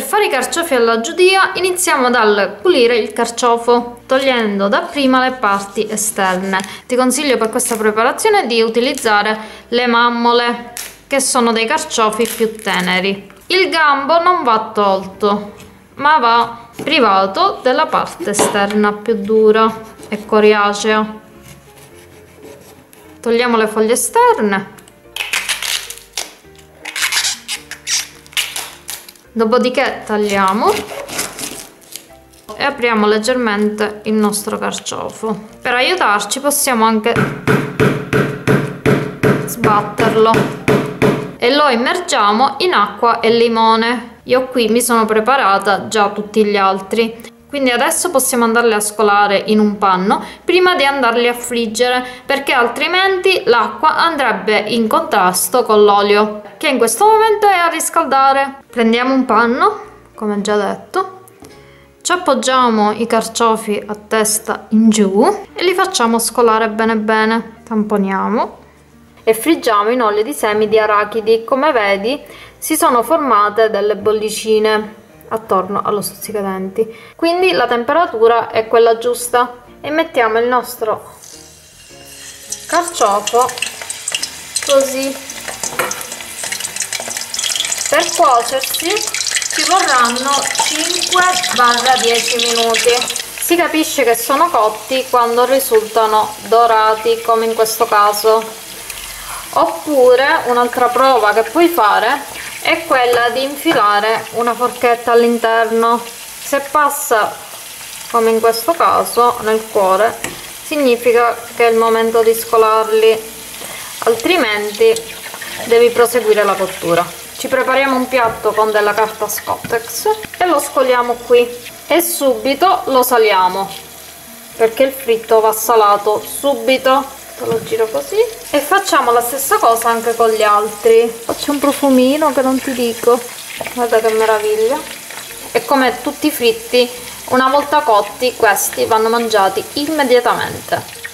fare i carciofi alla giudia iniziamo dal pulire il carciofo, togliendo dapprima le parti esterne. Ti consiglio per questa preparazione di utilizzare le mammole, che sono dei carciofi più teneri. Il gambo non va tolto, ma va privato della parte esterna più dura e coriacea. Togliamo le foglie esterne dopodiché tagliamo e apriamo leggermente il nostro carciofo. Per aiutarci possiamo anche sbatterlo. E lo immergiamo in acqua e limone. Io qui mi sono preparata già tutti gli altri quindi adesso possiamo andarli a scolare in un panno prima di andarli a friggere perché altrimenti l'acqua andrebbe in contrasto con l'olio che in questo momento è a riscaldare. Prendiamo un panno come già detto ci appoggiamo i carciofi a testa in giù e li facciamo scolare bene bene. Tamponiamo e friggiamo in olio di semi di arachidi. Come vedi si sono formate delle bollicine attorno allo stuzzicadenti quindi la temperatura è quella giusta. E mettiamo il nostro carciofo così. Per cuocersi ci vorranno 5-10 minuti. Si capisce che sono cotti quando risultano dorati come in questo caso. Oppure un'altra prova che puoi fare è quella di infilare una forchetta all'interno. Se passa come in questo caso nel cuore significa che è il momento di scolarli. Altrimenti devi proseguire la cottura. Ci prepariamo un piatto con della carta scottex e lo scoliamo qui. E subito lo saliamo perché il fritto va salato subito lo giro così. E facciamo la stessa cosa anche con gli altri. Faccio un profumino che non ti dico. Guarda che meraviglia. E come tutti i fritti una volta cotti questi vanno mangiati immediatamente